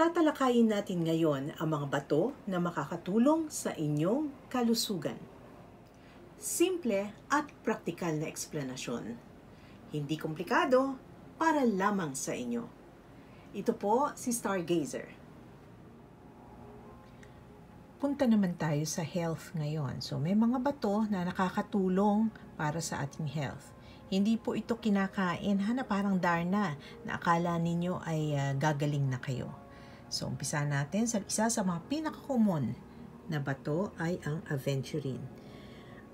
Tatalakayin natin ngayon ang mga bato na makakatulong sa inyong kalusugan. Simple at praktikal na eksplanasyon. Hindi komplikado, para lamang sa inyo. Ito po si Stargazer. Punta naman tayo sa health ngayon. So may mga bato na nakakatulong para sa ating health. Hindi po ito kinakain ha na parang darna na akala ninyo ay uh, gagaling na kayo. So umpisa natin sa isa sa mga pinakakomon na bato ay ang aventurine.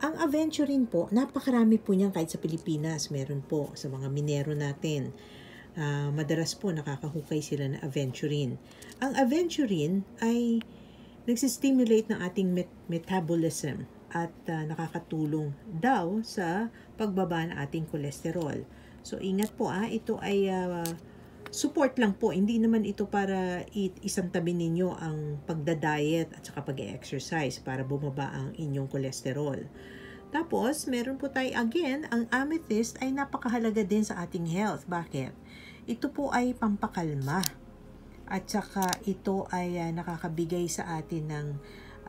Ang aventurine po, napakarami po niyan kahit sa Pilipinas. Meron po sa mga minero natin. Uh, madalas po nakakahukay sila ng aventurine. Ang aventurine ay nagsistimulate ng ating met- metabolism at uh, nakakatulong daw sa pagbaba ng ating kolesterol. So ingat po ah, ito ay uh, support lang po. Hindi naman ito para isang tabi ninyo ang pagda-diet at saka pag-exercise para bumaba ang inyong kolesterol. Tapos, meron po tayo again, ang amethyst ay napakahalaga din sa ating health. Bakit? Ito po ay pampakalma. At saka ito ay uh, nakakabigay sa atin ng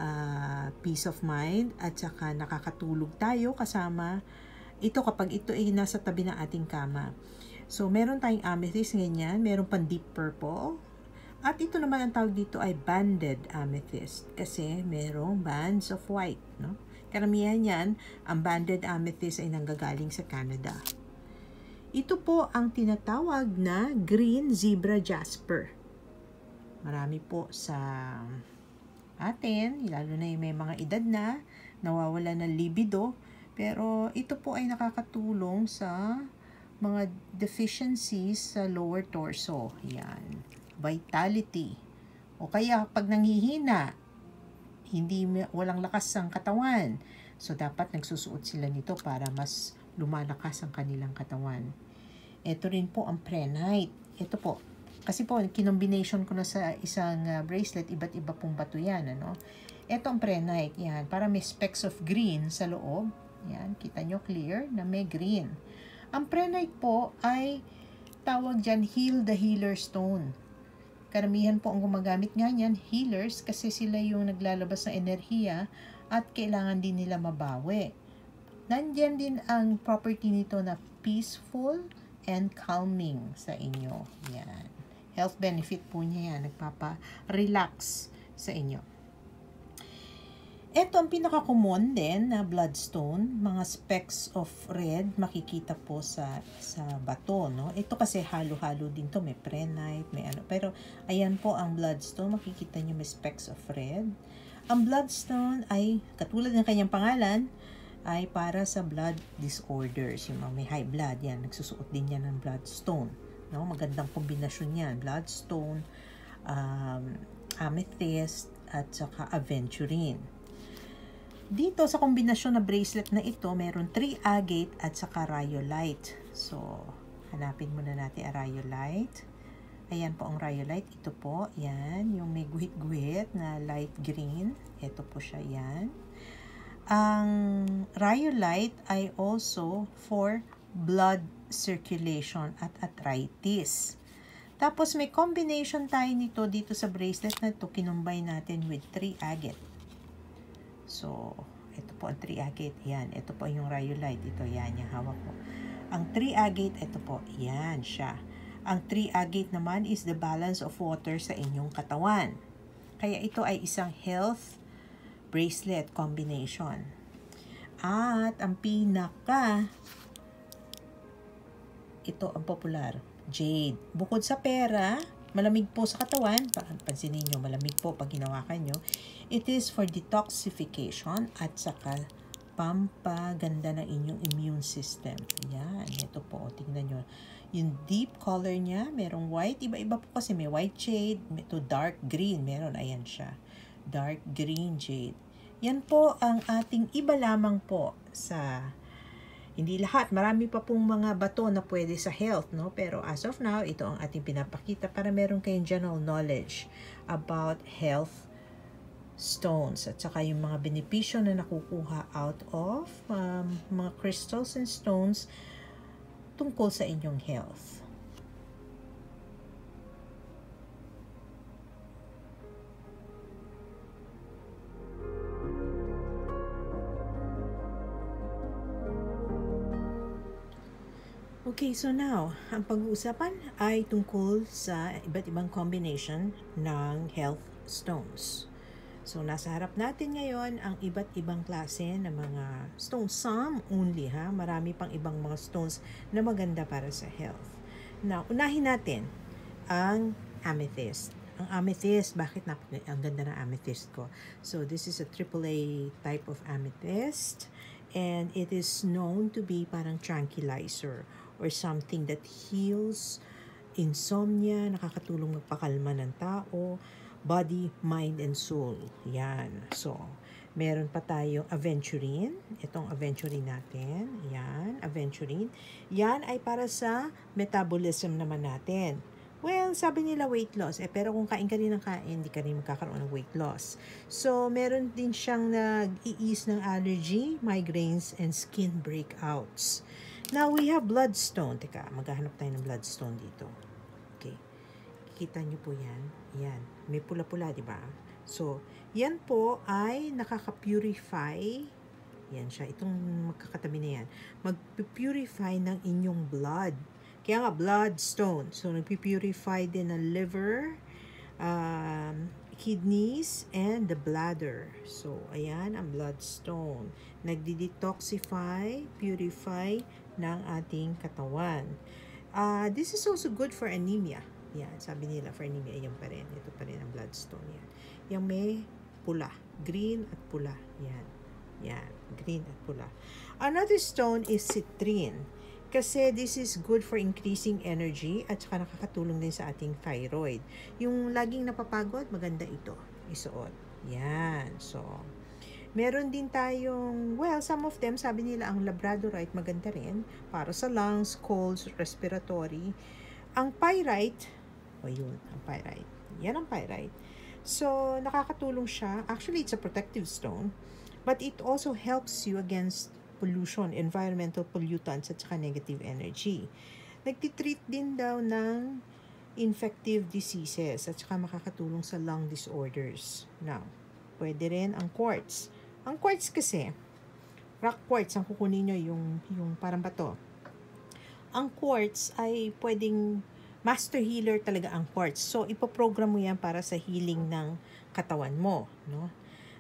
uh, peace of mind at saka nakakatulog tayo kasama ito kapag ito ay nasa tabi ng ating kama. So, meron tayong amethyst ganyan, meron pang deep purple. At ito naman ang tawag dito ay banded amethyst kasi merong bands of white, no? Karamihan yan, ang banded amethyst ay nanggagaling sa Canada. Ito po ang tinatawag na green zebra jasper. Marami po sa atin, lalo na yung may mga edad na, nawawala ng libido, pero ito po ay nakakatulong sa mga deficiencies sa lower torso. Yan. Vitality. O kaya pag nanghihina, hindi walang lakas ang katawan. So dapat nagsusuot sila nito para mas lumalakas ang kanilang katawan. Ito rin po ang prenite. Ito po. Kasi po, kinombination ko na sa isang uh, bracelet, iba't iba pong bato yan. Ano? Ito ang prenite. Yan. Para may specks of green sa loob. Yan. Kita nyo clear na may green. Ang prenite po ay tawag dyan heal the healer stone. Karamihan po ang gumagamit nga niyan, healers, kasi sila yung naglalabas ng enerhiya at kailangan din nila mabawi. Nandyan din ang property nito na peaceful and calming sa inyo. Yan. Health benefit po niya yan. Nagpapa-relax sa inyo. Ito ang pinaka-common din na bloodstone, mga specks of red makikita po sa sa bato, no? Ito kasi halo-halo din to, may prenite, may ano. Pero ayan po ang bloodstone, makikita niyo may specks of red. Ang bloodstone ay katulad ng kanyang pangalan, ay para sa blood disorders, yung mga may high blood, yan, nagsusuot din yan ng bloodstone. No? Magandang kombinasyon yan, bloodstone, um, amethyst, at saka aventurine. Dito sa kombinasyon na bracelet na ito, meron 3 agate at saka rhyolite. So, hanapin muna natin ang rhyolite. Ayan po ang rhyolite. Ito po, yan. Yung may guhit-guhit na light green. Ito po siya, yan. Ang rhyolite ay also for blood circulation at arthritis. Tapos may combination tayo nito dito sa bracelet na ito. Kinumbay natin with 3 agate. So, ito po ang 3 agate. Yan. Ito po yung rhyolite. Ito, yan. Yung hawak ko. Ang 3 agate, ito po. Yan siya. Ang 3 agate naman is the balance of water sa inyong katawan. Kaya ito ay isang health bracelet combination. At ang pinaka ito ang popular, jade. Bukod sa pera, malamig po sa katawan, pansinin nyo, malamig po pag hinawakan nyo, it is for detoxification at saka pampaganda ng inyong immune system. Yan, ito po, tingnan nyo. Yung deep color niya, merong white, iba-iba po kasi may white shade, may to dark green, meron, ayan siya. Dark green jade. Yan po ang ating iba lamang po sa hindi lahat, marami pa pong mga bato na pwede sa health, no? Pero as of now, ito ang ating pinapakita para meron kayong general knowledge about health stones at saka yung mga benepisyo na nakukuha out of um, mga crystals and stones tungkol sa inyong health. Okay, so now, ang pag-uusapan ay tungkol sa iba't ibang combination ng health stones. So, nasa harap natin ngayon ang iba't ibang klase ng mga stones. Some only, ha? Marami pang ibang mga stones na maganda para sa health. Now, unahin natin ang amethyst. Ang amethyst, bakit nap ang ganda ng amethyst ko? So, this is a AAA type of amethyst and it is known to be parang tranquilizer or something that heals insomnia, nakakatulong magpakalma ng tao, body, mind, and soul. Yan. So, meron pa tayong aventurine. Itong aventurine natin. Yan, aventurine. Yan ay para sa metabolism naman natin. Well, sabi nila weight loss. Eh, pero kung kain ka rin ng kain, hindi ka rin magkakaroon ng weight loss. So, meron din siyang nag-i-ease ng allergy, migraines, and skin breakouts. Now, we have bloodstone. Teka, maghahanap tayo ng bloodstone dito. Okay. Kita niyo po yan. Yan. May pula-pula, di ba? So, yan po ay nakaka-purify. Yan siya. Itong magkakatabi na yan. Mag-purify ng inyong blood kaya nga, bloodstone. So, nagpipurify din ng liver, um, kidneys, and the bladder. So, ayan ang bloodstone. Nagdi-detoxify, purify ng ating katawan. Uh, this is also good for anemia. Yan, sabi nila for anemia, yan pa rin. Ito pa rin ang bloodstone yan. Yung may pula, green at pula. Yan. Yan, green at pula. Another stone is citrine. Kasi this is good for increasing energy at saka nakakatulong din sa ating thyroid. Yung laging napapagod, maganda ito. Isuot. Yan. So, meron din tayong, well, some of them, sabi nila, ang labradorite maganda rin para sa lungs, colds, respiratory. Ang pyrite, o oh yun, ang pyrite. Yan ang pyrite. So, nakakatulong siya. Actually, it's a protective stone. But it also helps you against pollution, environmental pollutants at saka negative energy. Nagtitreat din daw ng infective diseases at saka makakatulong sa lung disorders. Now, pwede rin ang quartz. Ang quartz kasi, rock quartz ang kukunin nyo yung, yung parang bato. Ang quartz ay pwedeng master healer talaga ang quartz. So, ipoprogram mo yan para sa healing ng katawan mo. No?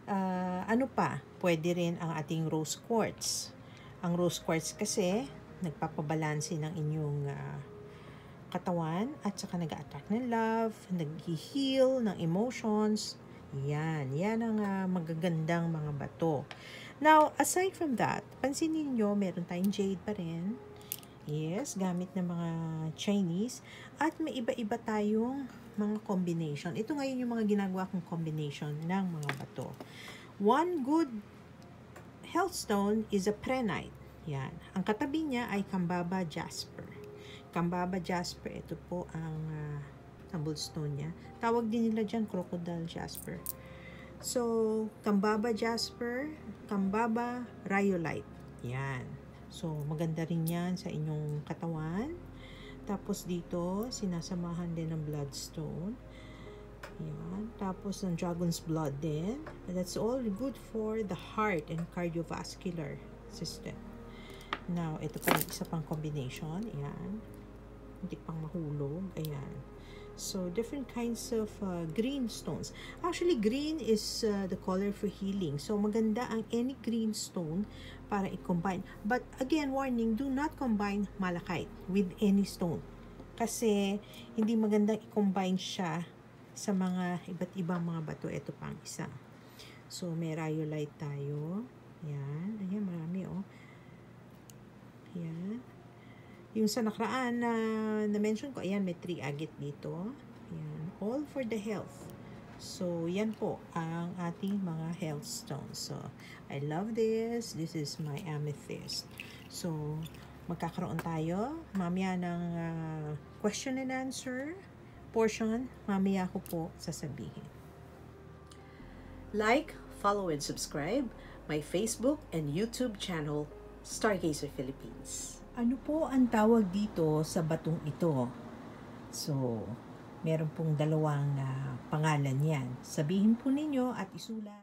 Uh, ano pa? Pwede rin ang ating rose quartz. Ang rose quartz kasi, nagpapabalansi ng inyong uh, katawan at saka nag-attract ng love, nag-heal ng emotions. Yan. Yan ang uh, magagandang mga bato. Now, aside from that, pansinin niyo meron tayong jade pa rin. Yes, gamit ng mga Chinese. At may iba-iba tayong mga combination. Ito ngayon yung mga ginagawa kong combination ng mga bato. One good health stone is a prenite. Yan. Ang katabi niya ay Kambaba Jasper. Kambaba Jasper, ito po ang uh, tumble stone niya. Tawag din nila dyan crocodile jasper. So, Kambaba Jasper, Kambaba Rhyolite. Yan. So, maganda rin yan sa inyong katawan. Tapos dito, sinasamahan din ng bloodstone. Yan. Tapos ng dragon's blood din. That's all good for the heart and cardiovascular system. Now, ito pa isa pang combination. Ayan. Hindi pang mahulog. Ayan. So, different kinds of uh, green stones. Actually, green is uh, the color for healing. So, maganda ang any green stone para i-combine. But, again, warning, do not combine malachite with any stone. Kasi, hindi maganda i-combine siya sa mga iba't ibang mga bato. Ito pang isa. So, may rhyolite tayo. Yan. Ayan, marami, oh. Yan. Yung sa nakaraan na na-mention ko, ayan, may 3 agate dito. Ayan, all for the health. So, yan po ang ating mga health stones. So, I love this. This is my amethyst. So, magkakaroon tayo mamaya ng uh, question and answer portion. Mamaya ko po sasabihin. Like, follow, and subscribe my Facebook and YouTube channel, Stargazer Philippines. Ano po ang tawag dito sa batong ito? So, meron pong dalawang uh, pangalan yan. Sabihin po ninyo at isulat.